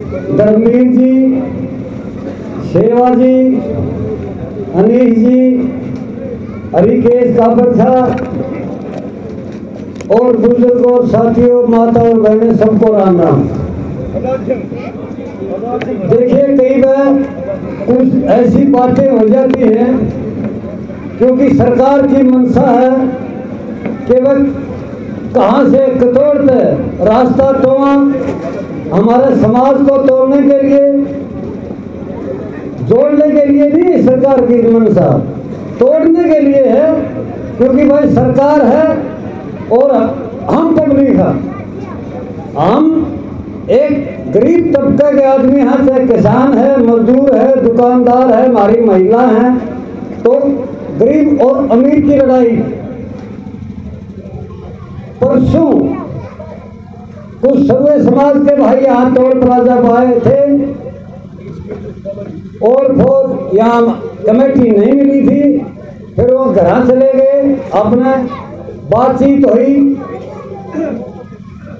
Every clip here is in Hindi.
धर्मवीर जी सेवा जी अनीश जी, हरिकेश काबर साहब और बुज़ुर्गों साथियों, माता और बहनें, सबको राम राम। देखिए, कई बार कुछ ऐसी बातें हो जाती हैं क्योंकि सरकार की मंशा है, केवल कहाँ से कतोड़ते रास्ता तोड़ा हमारे समाज को तोड़ने के लिए, जोड़ने के लिए नहीं सरकार की मंशा तोड़ने के लिए है, क्योंकि भाई सरकार है और हम पब्लिक है। हम एक गरीब तबके के आदमी हैं, चाहे किसान है, मजदूर है, दुकानदार है, हमारी महिला है। तो गरीब और अमीर की लड़ाई, परसों कुछ सर्वे समाज के भाई यहाँ प्लाजा पर आए थे। और फिर यहाँ कमेटी नहीं मिली थी। फिर वो घर चले गए। अपने बातचीत हुई।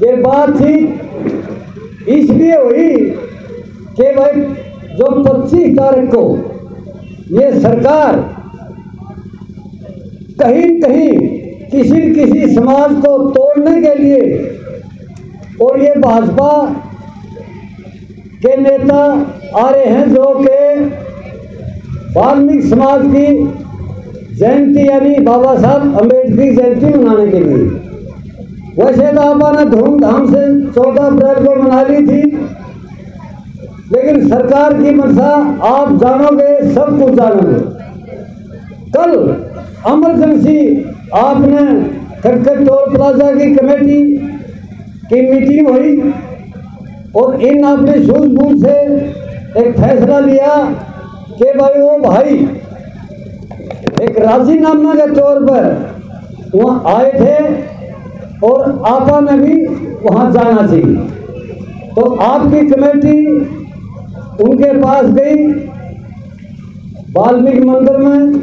कि बातचीत इसलिए हुई कि भाई जो 25 तारीख को ये सरकार कहीं कहीं किसी किसी समाज को तोड़ने के लिए और ये भाजपा के नेता आ रहे हैं जो कि वाल्मीकि समाज की जयंती, यानी बाबा साहब अंबेडकर की जयंती मनाने के लिए। वैसे तो आपने धूमधाम से चौदह अप्रैल को मना ली थी, लेकिन सरकार की मंशा आप जानोगे, सब कुछ जानोगे। कल इमरजेंसी आपने खटखट टोल प्लाजा की कमेटी की मीटिंग हुई और इन आपने सूझबूझ से एक फैसला लिया कि भाई वो भाई एक राजीनामा के तौर पर वहाँ आए थे और आपा ने भी वहाँ जाना चाहिए तो आपकी कमेटी उनके पास गई, वाल्मीकि मंदिर में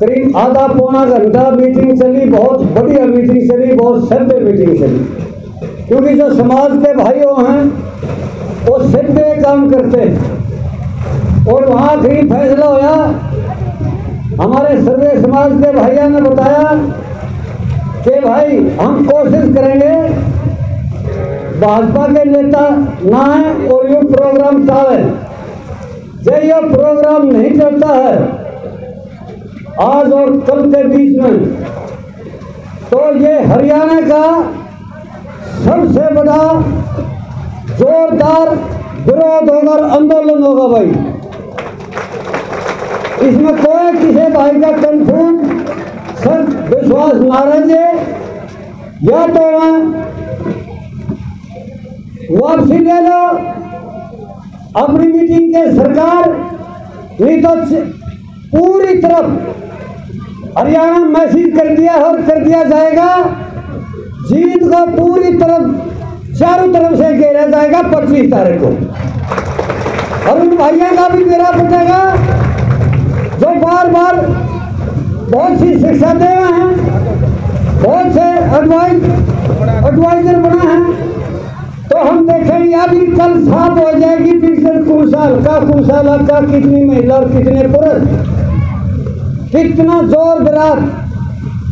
करीब आधा पौना घंटा मीटिंग चली, बहुत बढ़िया मीटिंग चली, बहुत सभ्य मीटिंग चली। क्योंकि जो समाज के भाइयों हैं, वो सभ्य काम करते और वहाँ करीब फैसला होया, हमारे सर्वे समाज के भाइयों ने बताया कि भाई, हम कोशिश करेंगे, भाजपा के नेता ना है और ये प्रोग्राम टाले जब यह प्रोग्राम नहीं चलता है, आज और कल के बीच में तो ये हरियाणा का सबसे बड़ा जोरदार विरोध होगा और आंदोलन होगा भाई। इसमें कोई किसी भाई का कंफ्यूज सब विश्वास नाराज़ है या तो वापसी ले लो, अपनी मीटिंग के सरकार नहीं तो पूरी तरफ़ हरियाणा मैसेज कर दिया और कर दिया जाएगा। जीत को पूरी तरफ़, चारों तरफ़ से घेरा जाएगा पच्चीस तारीख को। और उन भाइयों का भी मेरा पटेगा जो बार बार बहुत सी शिक्षा दे रहे हैं, बहुत से एडवाइज एडवाइजर बना है तो हम देखेंगे अभी कल साफ़ हो जाएगी पिछले कुशाल का कुशाल का, कितनी महिला और कितने पुरुष। कितना ज़ोर दराज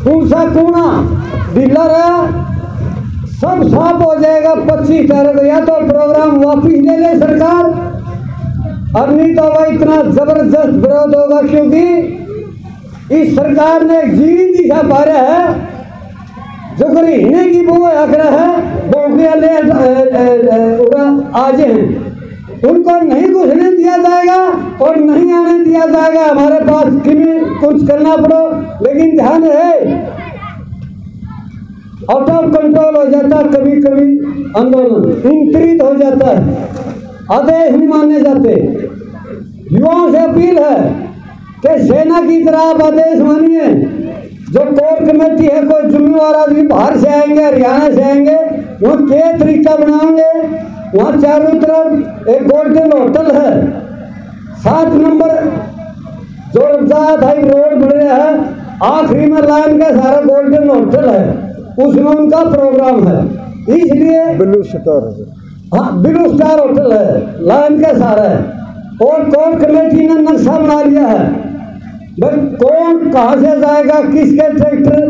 पूसा कूना डीलर है। सब साफ़ हो जाएगा पच्चीस तारीख या तो प्रोग्राम वापिस ले ले सरकार। और नहीं तो भाई इतना ज़बरदस्त विरोध होगा, क्योंकि इस सरकार ने जीवन दिशा पा रहा है। जो करी हिने की वो आकर है बोकरिया ले आज हैं। उनको नहीं घुसने दिया जाएगा और नहीं आने दिया जाएगा। हमारे पास किन्हीं कुछ करना पड़ो, लेकिन ध्यान है आउट ऑफ़ कंट्रोल हो जाता है कभी कभी आंदोलन इंतरित हो जाता है। आदेश नहीं माने जाते। युवाओं से अपील है कि सेना की तरह आप आदेश मानिए। जो कोर कमेटी है, कोई जिम्मेवार आदमी बाहर से आएँगे, हरियाणा से आएँगे वो के तरीका बनाएँगे, वहाँ चारों तरफ़ एक गोल्डन होटल है। सात नंबर जो रमजाद हाई रोड बन है। आखिरी में लाइन का सारा गोल्डन होटल है। उसमें उनका प्रोग्राम है। इसलिए बिल्लू सितार है। ब्लू स्टार होटल है लाइन के सारा है। और कौन कमेटी ने नक्शा बना लिया है? भाई कौन कहाँ से जाएगा किसके ट्रैक्टर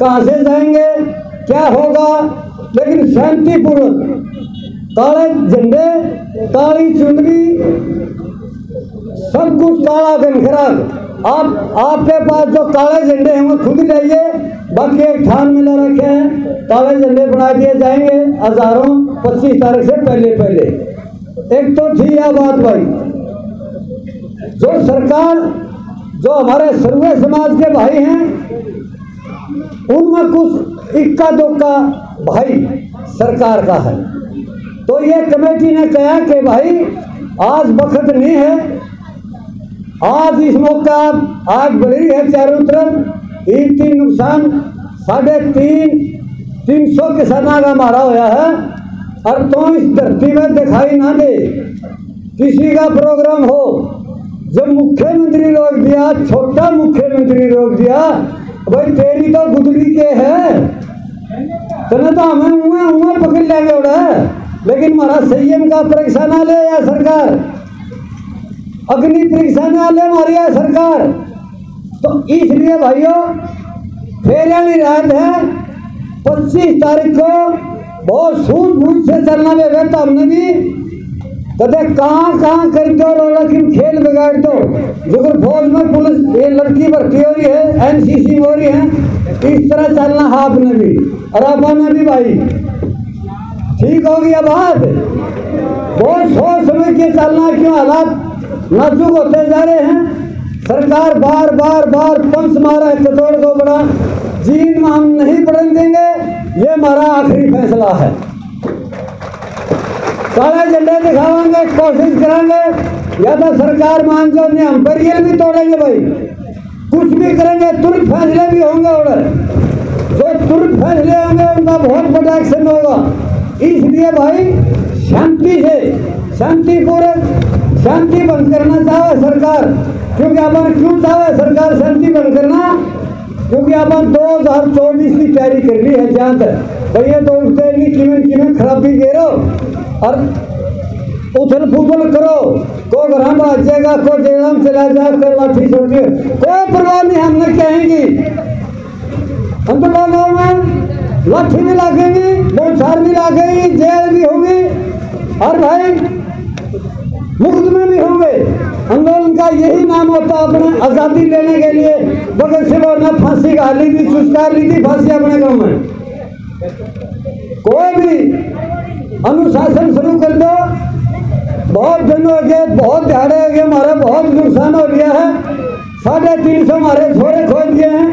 कहाँ से जाएँगे क्या होगा? लेकिन शांतिपूर्वक काले झंडे काली चुनरी सब कुछ काला घनखरा आप, आपके पास जो काले झंडे हैं, वो खुद जाइए बाकी एक ठान में ला रखे। हैं काले झंडे बना दिए जाएँगे। हज़ारों, पच्चीस तारीख से पहले पहले। एक तो थी यह बात भाई। जो सरकार, जो हमारे सर्वे समाज के भाई हैं, उनमें कुछ इक्का दुक्का भाई सरकार का है। तो ये कमेटी ने कहा कि भाई, आज वक्त नहीं है। आज इस मौका आग बढ़ी है चारों तरफ़। ईद की नुकसान, साढ़े तीन तीन सौ किसाना का मारा हुआ है। और तो इस धरती में दिखाई ना दे, किसी का प्रोग्राम हो, जब मुख्यमंत्री रोक दिया, छोटा मुख्यमंत्री रोक दिया, भाई तेरी तो गुदड़ी के है। तने तो हमें उए उए पकड़ लेंगे उड़ा लेकिन हमारा संयम का परीक्षा ना ले या सरकार। अग्नि परीक्षा ना ले हमारी या सरकार। तो इसलिए भाइयों फेर वाली रात है, पच्चीस तारीख को बहुत सूझबूझ से चलना बेगा तो हमने भी। कदे कहाँ कहाँ कर दो लेकिन खेल बिगाड़ दो जुगर फौज में पुलिस, ये लड़की भर्ती हो रही है, एनसीसी हो रही है, इस तरह चलना है आपने भी। और आपने भी भाई। ठीक हो गया बात? बहुत सोच समझ के चलना क्यों हालात नाजुक होते जा रहे हैं। सरकार बार बार बार पंच मारा है कतौड़ को बड़ा। जीन में हम नहीं बढ़ने देंगे ये हमारा आखिरी फैसला है। काले झंडे दिखावाएँगे कोशिश करेंगे, या तो सरकार मान जो नहीं, हम पर ये भी तोड़ेंगे भाई। कुछ भी करेंगे तुरंत फैसले भी होंगे और जो तुरंत फैसले होंगे, उनका बहुत बड़ा एक्शन होगा। इसलिए भाई, शांति से, शांतिपूर्वक शांति बंद करना चाहे सरकार, क्योंकि अपन क्यों चाहे सरकार शांति बंद करना? क्योंकि अपन दो हज़ार चौबीस की तैयारी कर ली है जहाँ तक भैया तो उठते नहीं, किमें किमें खराबी घेरो और उथल फूथल करो। को घर भाजेगा को जेड़ा चला जा कर लाठी छोड़ के कोई परवाह नहीं हमने कहेंगी। हम तो लोगों में लाठी भी लागेगी बोलछार भी लागेगी, जेल भी होगी। और भाई मुफ़्त में भी होंगे। आंदोलन का यही नाम होता अपने आज़ादी लेने के लिए। भगत सिंह ने फांसी का ली थी सुस्कार ली थी फांसी अपने गाँव में। कोई भी अनुशासन शुरू कर दो। बहुत दिन हो गए, बहुत दिहाड़े हो गए, हमारा बहुत नुकसान हो गया है। साढ़े तीन सौ हमारे छोरे खो दिए हैं।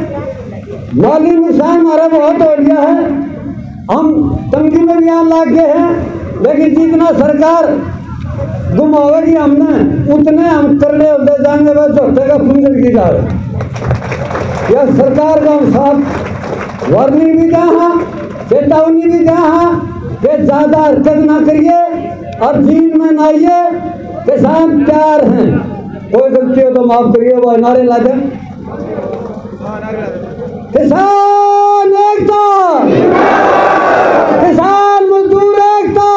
माली नुकसान हमारा बहुत हो गया है। हम तंगी में भी आने लग गए हैं। लेकिन जितना सरकार घुमावेगी हमने। उतने हम करने होते जाएँगे, बस चौथे का पुंजल की जाए यह सरकार का हम साफ़ वार्निंग भी जहाँ चेतावनी भी जहाँ कि ज़्यादा हरकत ना करिए और जीन में ना आइए किसान तैयार हैं। कोई गलती हो तो माफ़ करिए, वो नारे ला दें। किसान एकता! किसान मजदूर एकता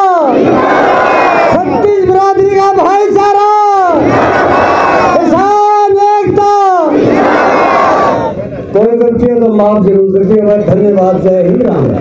छत्तीस बिरादरी का भाईचारा किसान एकता कोई गलती हो तो माफ़ ज़रूर करिए धन्यवाद जय हिंद राम।